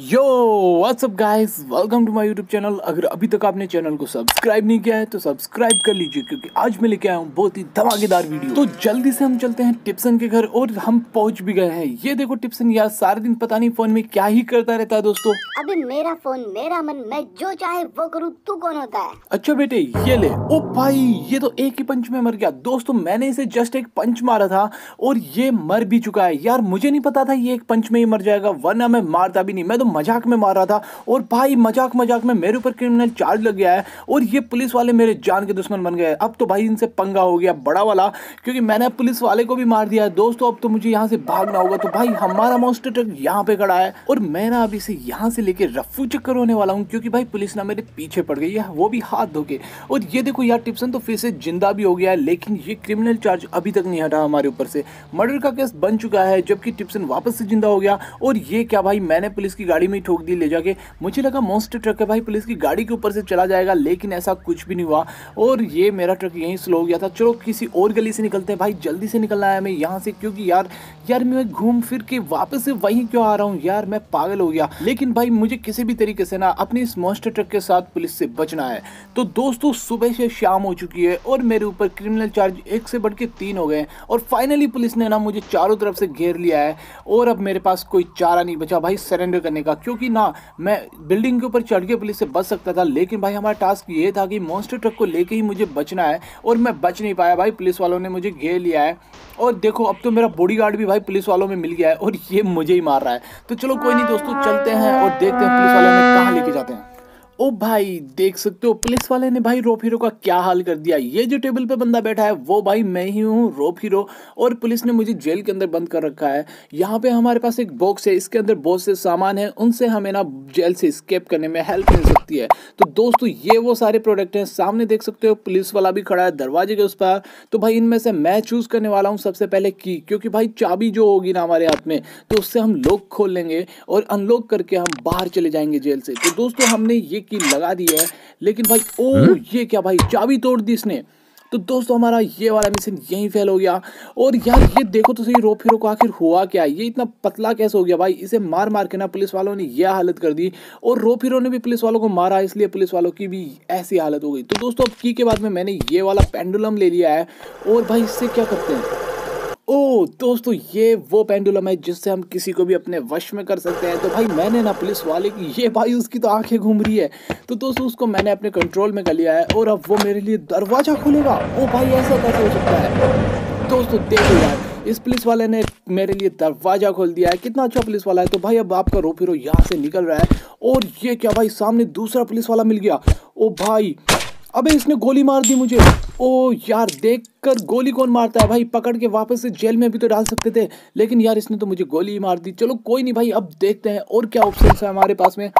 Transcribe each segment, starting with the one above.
Yo what's up guys welcome to my YouTube channel अगर अभी तक आपने चैनल को सब्सक्राइब नहीं किया है तो सब्सक्राइब कर लीजिए क्योंकि आज मैं लेके आया हूँ बहुत ही धमाकेदार वीडियो तो जल्दी से हम चलते हैं टिप्सन के घर और हम पहुँच भी गए हैं। ये देखो टिप्सन यार सारे दिन पता नहीं फ़ोन में क्या ही करता रहता है दोस्तों। अबे मेरा फ़ोन मेरा मन मैं जो चाहे वो करूँ तू कौन होता है? अच्छा बेटे ये ले। ओ भाई ये तो एक ही पंच में मर गया। दोस्तों मैंने इसे जस्ट एक पंच मारा था और ये मर भी चुका है। यार मुझे नहीं पता था ये एक पंच में ही मर जाएगा वरना मैं मारता भी नहीं। मैं तो मज़ाक में मार था और भाई, मज़ाक मज़ाक में मेरे ऊपर क्रिमिनल चार्ज लग गया है और ये पुलिस वाले मेरे जान के दुश्मन बन गए। अब तो भाई इनसे पंगा हो गया बड़ा वाला, क्योंकि मैंने पुलिस वाले को भी मार दिया है। दोस्तों, अब तो मुझे यहाँ से भागना होगा। तो भाई, हमारा मॉन्स्टर ट्रक यहाँ पे खड़ा है और मैं ना अभी से यहाँ से लेके रफू चक्कर होने वाला हूँ, क्योंकि भाई पुलिस ना मेरे पीछे पड़ गई है, वो भी हाथ धो के और ये देखो यार, टिप्सन तो फिर से ज़िंदा भी हो गया है, लेकिन ये क्रिमिनल चार्ज अभी तक नहीं हटा हमारे ऊपर से। मर्डर का केस बन चुका है, जबकि टिप्सन वापस से ज़िंदा हो गया। और ये क्या भाई, मैंने पुलिस की गाड़ी में ही ठोक दी, ले जाके। मुझे लगा मोस्ट ट्रक है भाई, पुलिस की गाड़ी के ऊपर से चला जाएगा। लेकिन ऐसा कुछ भी नहीं हुआ। और ये मेरा ट्रक यहीं स्लो हो गया था। चलो, किसी और गली से निकलते हैं। भाई, जल्दी से निकलना है हमें यहाँ से, क्योंकि यार यार मैं घूम फिर के वापस से वहीं क्यों आ रहा हूँ? यार, मैं पागल हो गया। लेकिन भाई, मुझे किसी भी तरीके से ना अपने इस मोस्टर ट्रक के साथ पुलिस से बचना है। तो दोस्तों, सुबह से शाम हो चुकी है और मेरे ऊपर क्रिमिनल चार्ज एक से बढ़ के तीन हो गए और फाइनली पुलिस ने ना मुझे चारों तरफ़ से घेर लिया है। और अब मेरे पास कोई चारा नहीं बचा। भाई सरेंडर करने का। क्योंकि ना, मैं बिल्डिंग के ऊपर चढ़ के पुलिस से बच सकता था, लेकिन भाई हमारा टास्क ये था कि मॉन्स्टर ट्रक को लेके ही मुझे बचना है, और मैं बच नहीं पाया। भाई पुलिस वालों ने मुझे घेर लिया है, और देखो, अब तो मेरा बॉडी भी भाई पुलिस वालों में मिल गया है, और ये मुझे ही मार रहा है। तो चलो, कोई नहीं दोस्तों, चलते हैं और देखते हैं पुलिस वाले हमें कहाँ लेके जाते हैं। ओ भाई, देख सकते हो, पुलिस वाले ने भाई रोप हीरो का क्या हाल कर दिया? ये जो टेबल पे बंदा बैठा है, वो भाई मैं ही हूँ रोप हीरो और पुलिस ने मुझे जेल के अंदर बंद कर रखा है। यहाँ पे हमारे पास एक बॉक्स है, इसके अंदर बहुत से सामान है, उनसे हमें ना जेल से स्केप करने में हेल्प मिल सकती है। तो दोस्तों, ये वो सारे प्रोडक्ट हैं, सामने देख सकते हो, पुलिस वाला भी खड़ा है, दरवाजे के उस पर। तो भाई, इनमें से मैं चूज़ करने वाला हूँ सबसे पहले की, क्योंकि भाई चाबी जो होगी ना हमारे हाथ में तो उससे हम लॉक खोल लेंगे, और अनलॉक करके हम बाहर चले जाएँगे जेल से। तो दोस्तों, हमने ये की लगा दी है। लेकिन भाई ओ? ये क्या भाई चाबी तोड़ दी इसने। तो दोस्तों हमारा ये वाला मिशन यहीं फेल हो गया। और यार ये देखो तो सही रो फिरो को आखिर हुआ क्या? ये इतना पतला कैसे हो गया भाई? इसे मार मार के ना पुलिस वालों ने यह हालत कर दी। और रो फिरो ने भी पुलिस वालों को मारा इसलिए पुलिस वालों की भी ऐसी हालत हो गई। तो दोस्तों अब की के बाद में मैंने ये वाला पेंडुलम ले लिया है। और भाई इससे क्या करते हैं? ओ दोस्तों, ये वो पेंडुलम है जिससे हम किसी को भी अपने वश में कर सकते हैं। तो भाई, मैंने ना पुलिस वाले की, ये भाई उसकी तो आँखें घूम रही है। तो दोस्तों, उसको मैंने अपने कंट्रोल में कर लिया है और अब वो मेरे लिए दरवाज़ा खोलेगा। ओ भाई, ऐसा कैसे हो सकता है? दोस्तों, देखो यार, इस पुलिस वाले ने मेरे लिए दरवाज़ा खोल दिया है। कितना अच्छा पुलिस वाला है। तो भाई, अब आपका रो फिरो यहाँ से निकल रहा है। और ये क्या भाई, सामने दूसरा पुलिस वाला मिल गया। ओ भाई अबे इसने गोली मार दी मुझे। ओ यार देख कर गोली कौन मारता है भाई? पकड़ के वापस से जेल में भी तो डाल सकते थे। लेकिन यार, इसने तो मुझे गोली मार दी। चलो, कोई नहीं भाई, अब देखते हैं और क्या ऑप्शन है हमारे पास में।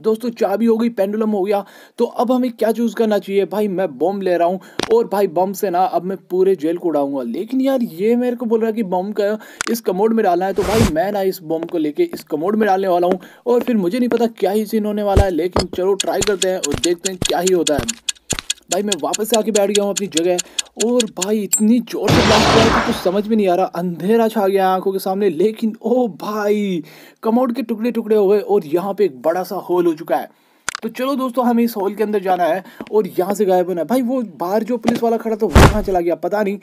दोस्तों, चाबी हो गई पेंडुलम हो गया। तो अब हमें क्या चूज़ करना चाहिए? भाई, मैं बम ले रहा हूँ। और भाई बम से ना, अब मैं पूरे जेल को उड़ाऊँगा। लेकिन यार, ये मेरे को बोल रहा है कि बम का इस कमोड में डालना है। तो भाई, मैं ना इस बम को लेके इस कमोड में डालने वाला हूँ। और फिर मुझे नहीं पता क्या ही सीन होने वाला है। लेकिन चलो ट्राई करते हैं और देखते हैं क्या ही होता है। भाई, मैं वापस से आके बैठ गया हूँ अपनी जगह। और भाई, इतनी ज़ोर से ब्लास्ट हुआ कि कुछ समझ में नहीं आ रहा। अंधेरा छा गया आँखों के सामने। लेकिन, ओ भाई कमोड के टुकड़े टुकड़े हो गए और यहाँ पे एक बड़ा सा होल हो चुका है। तो चलो दोस्तों, हमें इस होल के अंदर जाना है और यहाँ से गायब होना है। भाई, वो बाहर जो पुलिस वाला खड़ा था, वो कहाँ चला गया? पता नहीं।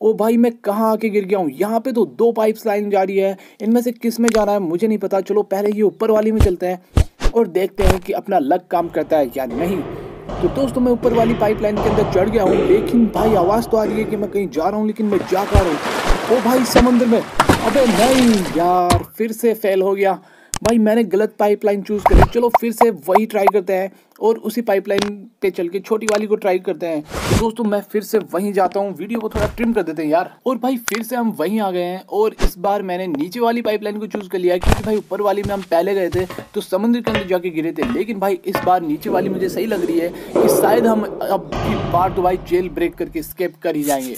ओ भाई, मैं कहाँ आके गिर गया हूँ? यहाँ पे तो दो पाइप्स लाइन जा रही है। इनमें से किसमें जाना है, मुझे नहीं पता। चलो, पहले ये ऊपर वाली में चलते हैं और देखते हैं कि अपना लक काम करता है या नहीं। तो दोस्तों, मैं ऊपर वाली पाइपलाइन के अंदर चढ़ गया हूँ, लेकिन भाई, आवाज़ तो आ रही है कि मैं कहीं जा रहा हूँ, लेकिन मैं जा कर रहा हूँ? ओ भाई, समंदर में। अबे नहीं यार, फिर से फेल हो गया। भाई, मैंने गलत पाइपलाइन चूज़ करी। चलो फिर से वही ट्राई करते हैं और उसी पाइपलाइन पे चल के छोटी वाली को ट्राई करते हैं। तो दोस्तों, मैं फिर से वहीं जाता हूँ। वीडियो को थोड़ा ट्रिम कर देते हैं यार। और भाई, फिर से हम वहीं आ गए हैं और इस बार मैंने नीचे वाली पाइपलाइन को चूज़ कर लिया क्योंकि भाई, ऊपर वाली में हम पहले गए थे तो समुद्र के अंदर जाके गिरे थे। लेकिन भाई, इस बार नीचे वाली मुझे सही लग रही है कि शायद हम अब की बार तो भाई जेल ब्रेक करके स्केप कर ही जाएँगे।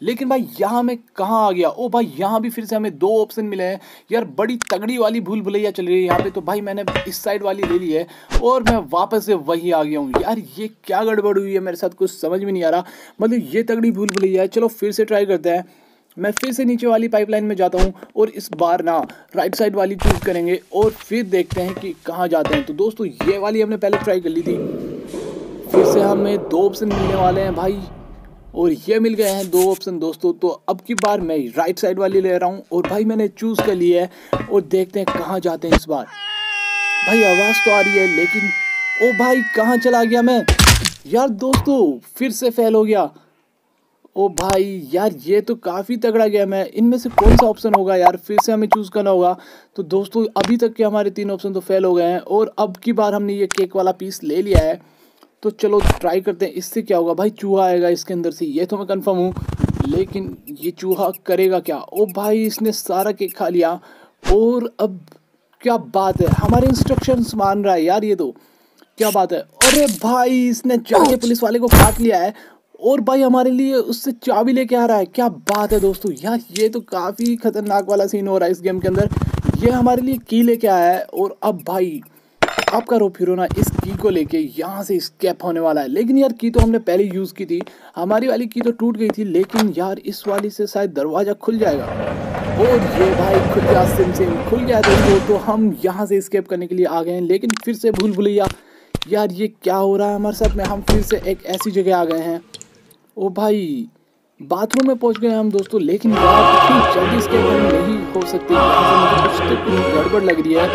लेकिन भाई यहाँ में कहाँ आ गया? ओ भाई यहाँ भी फिर से हमें दो ऑप्शन मिले हैं। यार बड़ी तगड़ी वाली भूल भुलैया चल रही है यहाँ पे तो भाई मैंने इस साइड वाली ले ली है और मैं वापस से वही आ गया हूँ। यार ये क्या गड़बड़ हुई है मेरे साथ? कुछ समझ में नहीं आ रहा। मतलब ये तगड़ी भूल भुलैया है। चलो फिर से ट्राई करते हैं। मैं फिर से नीचे वाली पाइपलाइन में जाता हूँ और इस बार ना राइट साइड वाली चूज़ करेंगे और फिर देखते हैं कि कहाँ जाते हैं। तो दोस्तों, ये वाली हमने पहले ट्राई कर ली थी। फिर से हमें दो ऑप्शन मिलने वाले हैं भाई। और ये मिल गए हैं दो ऑप्शन दोस्तों। तो अब की बार मैं राइट साइड वाली ले रहा हूँ और भाई मैंने चूज़ कर लिया है और देखते हैं कहाँ जाते हैं इस बार। भाई आवाज़ तो आ रही है, लेकिन ओ भाई कहाँ चला गया मैं? यार दोस्तों, फिर से फेल हो गया। ओ भाई यार, ये तो काफ़ी तगड़ा गया मैं इनमें से कौन सा ऑप्शन होगा यार? फिर से हमें चूज़ करना होगा। तो दोस्तों, अभी तक के हमारे तीन ऑप्शन तो फेल हो गए हैं और अब की बार हमने ये केक वाला पीस ले लिया है। तो चलो ट्राई करते हैं इससे क्या होगा? भाई चूहा आएगा इसके अंदर से ये तो मैं कंफर्म हूँ। लेकिन ये चूहा करेगा क्या? ओ भाई इसने सारा केक खा लिया। और अब क्या बात है? हमारे इंस्ट्रक्शंस मान रहा है यार ये तो। क्या बात है? अरे भाई इसने जाके पुलिस वाले को काट लिया है। और भाई हमारे लिए उससे चाबी लेके आ रहा है। क्या बात है दोस्तों? यार ये तो काफ़ी खतरनाक वाला सीन हो रहा है इस गेम के अंदर। ये हमारे लिए की लेके आया है। और अब भाई आपका ना इस की को लेके यहाँ से स्केप होने वाला है। लेकिन यार, की तो हमने पहले यूज़ की थी। हमारी वाली की तो टूट गई थी, लेकिन यार, इस वाली से शायद दरवाज़ा खुल जाएगा। और ये भाई खुल गया, सिम सिम खुल गया दोस्तों। तो हम यहाँ से स्केप करने के लिए आ गए हैं, लेकिन फिर से भूल भूलिया। यार, ये क्या हो रहा है हमारे साथ में? हम फिर से एक ऐसी जगह आ गए हैं। ओ भाई बाथरूम में पहुँच गए हम दोस्तों, लेकिन बात इतनी जल्दी इसके अंदर नहीं हो सकती। कुछ तो कुछ गड़बड़ लग रही है।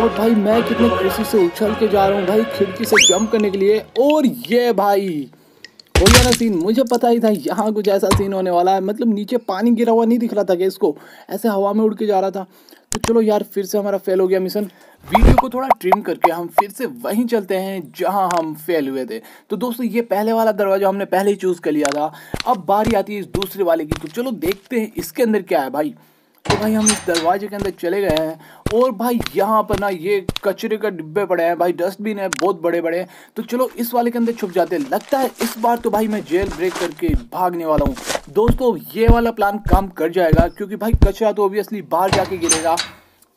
और भाई, मैं कितनी खुशी से उछल के जा रहा हूँ भाई, खिड़की से जंप करने के लिए। और ये भाई हो गया सीन मुझे पता ही था यहाँ कुछ ऐसा सीन होने वाला है। मतलब नीचे पानी गिरा हुआ नहीं दिख रहा था कि इसको। ऐसे हवा में उड़ के जा रहा था। तो चलो यार, फिर से हमारा फेल हो गया मिशन वीडियो को थोड़ा ट्रिम करके हम फिर से वहीं चलते हैं जहाँ हम फेल हुए थे। तो दोस्तों, ये पहले वाला दरवाज़ा हमने पहले ही चूज़ कर लिया था। अब बारी आती है इस दूसरे वाले की। तो चलो देखते हैं इसके अंदर क्या है भाई। तो भाई हम इस दरवाजे के अंदर चले गए हैं और भाई यहाँ पर ना ये कचरे का डिब्बे पड़े हैं, भाई डस्टबिन है, बहुत बड़े बड़े तो चलो इस वाले के अंदर छुप जाते हैं। लगता है इस बार तो भाई मैं जेल ब्रेक करके भागने वाला हूँ। दोस्तों, ये वाला प्लान काम कर जाएगा क्योंकि भाई कचरा तो ऑब्वियसली बाहर जाके गिरेगा।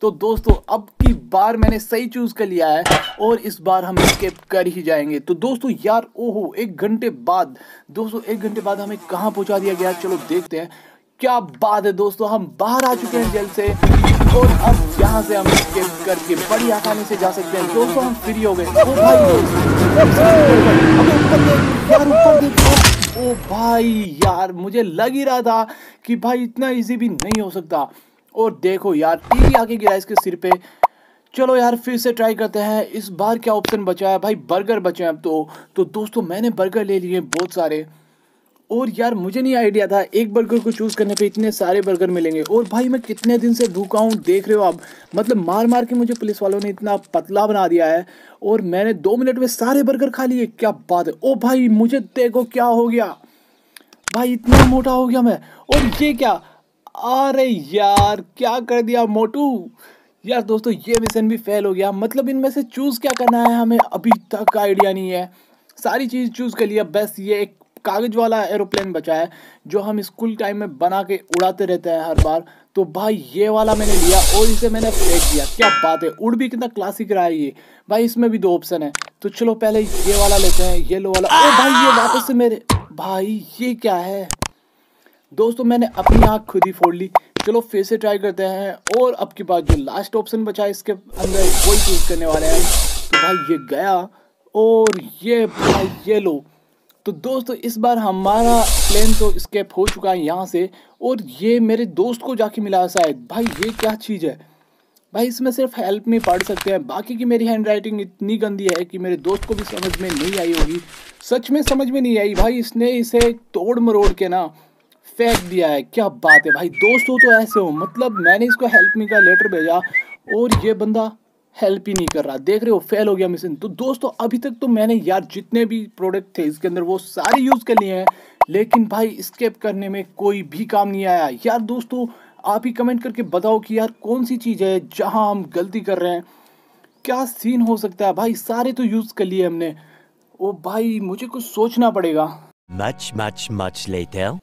तो दोस्तों, अब की बार मैंने सही चूज़ कर लिया है और इस बार हम स्केप कर ही जाएँगे। तो दोस्तों, यार, ओहो, एक घंटे बाद, दोस्तों, एक घंटे बाद हमें कहाँ पहुँचा दिया गया? चलो देखते हैं। क्या बात है दोस्तों, हम बाहर आ चुके हैं जेल से। और अब यहाँ से हम स्केप करके बड़ी आसानी से जा सकते हैं। दोस्तों, हम फ्री हो गए। ओ भाई, यार मुझे लग ही रहा था कि भाई इतना इजी भी नहीं हो सकता। और देखो यार टीवी आके गिरा इसके सिर पे। चलो यार, फिर से ट्राई करते हैं। इस बार क्या ऑप्शन बचा है? भाई बर्गर बचे हैं अब तो। तो दोस्तों, मैंने बर्गर ले लिए बहुत सारे। और यार, मुझे नहीं आइडिया था, एक बर्गर को चूज़ करने पे इतने सारे बर्गर मिलेंगे। और भाई, मैं कितने दिन से भूखा हूँ, देख रहे हो आप? मतलब मार मार के मुझे पुलिस वालों ने इतना पतला बना दिया है, और मैंने दो मिनट में सारे बर्गर खा लिए। क्या बात है? ओ भाई, मुझे देखो क्या हो गया। भाई, इतना मोटा हो गया मैं। और ये क्या? अरे यार, क्या कर दिया मोटू? यार दोस्तों, ये मिशन भी फेल हो गया। मतलब इनमें से चूज़ क्या करना है हमें? अभी तक आइडिया नहीं है। सारी चीज़ चूज़ कर लिया। बस ये एक कागज़ वाला एरोप्लेन बचा है, जो हम स्कूल टाइम में बना के उड़ाते रहते हैं हर बार। तो भाई, ये वाला मैंने लिया और इसे मैंने फेंक दिया। क्या बात है, उड़ भी कितना क्लासिक रहा है ये। भाई, इसमें भी दो ऑप्शन है। तो चलो, पहले ये वाला लेते हैं येलो वाला। ओ भाई, ये वापस से मेरे भाई, ये क्या है? दोस्तों, मैंने अपनी आँख खुद ही फोड़ ली। चलो, फिर से ट्राई करते हैं। और अब के बाद जो लास्ट ऑप्शन बचा है, इसके अंदर वही चूज़ करने वाले हैं। तो भाई, ये गया। और ये, भाई, ये लो। तो दोस्तों, इस बार हमारा प्लेन तो स्केप हो चुका है यहाँ से और ये मेरे दोस्त को जाके मिला शायद। भाई, ये क्या चीज़ है? भाई, इसमें सिर्फ़ हेल्प में पढ़ सकते हैं। बाकी की मेरी हैंड राइटिंग इतनी गंदी है कि मेरे दोस्त को भी समझ में नहीं आई होगी। सच में समझ में नहीं आई। भाई, इसने इसे तोड़ मरोड़ के ना फेंक दिया है। क्या बात है भाई, दोस्तों तो ऐसे हो। मतलब मैंने इसको हेल्प मी का लेटर भेजा और ये बंदा हेल्प ही नहीं कर रहा। देख रहे हो फेल हो गया मिशन तो दोस्तों अभी तक तो मैंने यार जितने भी प्रोडक्ट थे इसके अंदर वो सारे यूज़ कर लिए हैं। लेकिन भाई स्केप करने में कोई भी काम नहीं आया। यार दोस्तों आप ही कमेंट करके बताओ कि यार कौन सी चीज़ है जहाँ हम गलती कर रहे हैं। क्या सीन हो सकता है? भाई सारे तो यूज़ कर लिए हमने। ओ भाई मुझे कुछ सोचना पड़ेगा। Much, much, much later.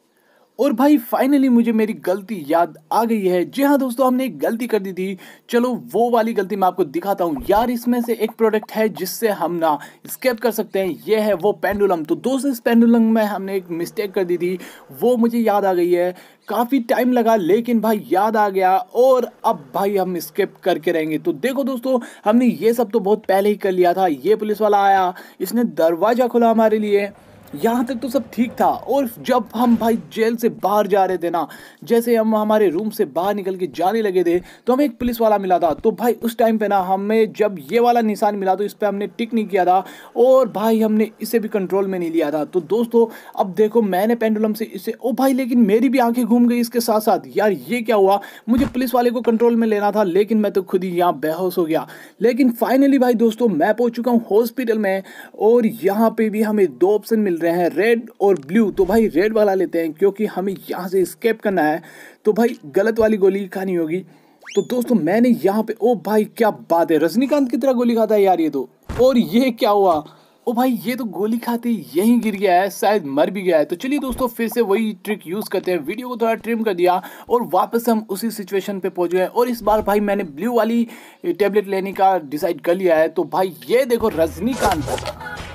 और भाई फाइनली मुझे मेरी गलती याद आ गई है। जी हाँ दोस्तों, हमने एक गलती कर दी थी। चलो, वो वाली गलती मैं आपको दिखाता हूँ। यार, इसमें से एक प्रोडक्ट है जिससे हम ना स्केप कर सकते हैं। ये है वो पेंडुलम तो दोस्तों, इस पेंडुलम में हमने एक मिस्टेक कर दी थी। वो मुझे याद आ गई है। काफ़ी टाइम लगा, लेकिन भाई, याद आ गया और अब भाई, हम स्केप करके रहेंगे। तो देखो दोस्तों, हमने ये सब तो बहुत पहले ही कर लिया था। ये पुलिस वाला आया। इसने दरवाज़ा खुला हमारे लिए। यहाँ तक तो सब ठीक था। और जब हम भाई जेल से बाहर जा रहे थे ना, जैसे हम हमारे रूम से बाहर निकल के जाने लगे थे तो हमें एक पुलिस वाला मिला था। तो भाई उस टाइम पे ना हमें जब ये वाला निशान मिला तो इस पर हमने टिक नहीं किया था और भाई हमने इसे भी कंट्रोल में नहीं लिया था। तो दोस्तों, अब देखो मैंने पेंडुलम से इसे, ओ भाई लेकिन मेरी भी आँखें घूम गई इसके साथ साथ यार ये क्या हुआ? मुझे पुलिस वाले को कंट्रोल में लेना था, लेकिन मैं तो खुद ही यहाँ बेहोश हो गया। लेकिन फाइनली भाई दोस्तों, मैं पहुँच चुका हूँ हॉस्पिटल में और यहाँ पर भी हमें दो ऑप्शन मिल रहे हैं रेड और ब्लू तो भाई रेड वाला लेते हैं, क्योंकि हमें यहाँ से स्केप करना है। तो भाई गलत वाली गोली खानी होगी। तो दोस्तों, मैंने यहाँ पे, ओ भाई क्या बात है, रजनीकांत की तरह गोली खाता है यार ये तो। और ये क्या हुआ? ओ भाई, ये तो गोली खाते यहीं गिर गया है, शायद मर भी गया है। तो चलिए दोस्तों, फिर से वही ट्रिक यूज़ करते हैं। वीडियो को थोड़ा ट्रिम कर दिया और वापस हम उसी सिचुएशन पे पहुँच गए और इस बार भाई मैंने ब्लू वाली टेबलेट लेने का डिसाइड कर लिया है। तो भाई ये देखो, रजनीकांत।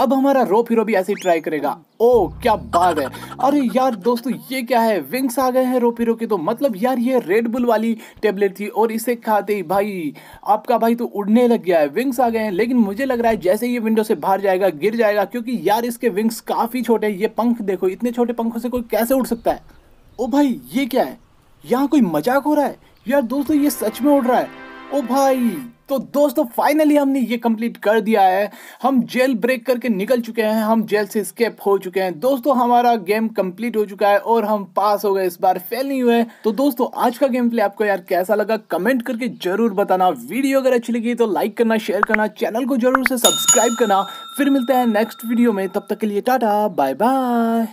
अब हमारा रो फिरो भी ऐसे ही ट्राई करेगा। ओ क्या बात है। अरे यार, दोस्तों, ये क्या है? विंग्स आ गए हैं रो फिरो के तो मतलब यार ये रेड बुल वाली टेबलेट थी और इसे खाते ही भाई, आपका भाई तो उड़ने लग गया है। विंग्स आ गए हैं, लेकिन मुझे लग रहा है जैसे ये विंडो से बाहर जाएगा, गिर जाएगा, क्योंकि यार इसके विंग्स काफ़ी छोटे हैं। ये पंख देखो, इतने छोटे पंखों से कोई कैसे उड़ सकता है? ओ भाई, ये क्या है? यहाँ कोई मज़ाक हो रहा है? यार, दोस्तों, ये सच में उड़ रहा है। ओ भाई तो दोस्तों फाइनली हमने ये कंप्लीट कर दिया है। हम जेल ब्रेक करके निकल चुके हैं। हम जेल से स्केप हो चुके हैं। दोस्तों, हमारा गेम कंप्लीट हो चुका है और हम पास हो गए। इस बार फेल नहीं हुए। तो दोस्तों, आज का गेम प्ले आपको यार कैसा लगा? कमेंट करके ज़रूर बताना। वीडियो अगर अच्छी लगी तो लाइक करना शेयर करना चैनल को ज़रूर से सब्सक्राइब करना। फिर मिलते हैं नेक्स्ट वीडियो में। तब तक के लिए टाटा बाय बाय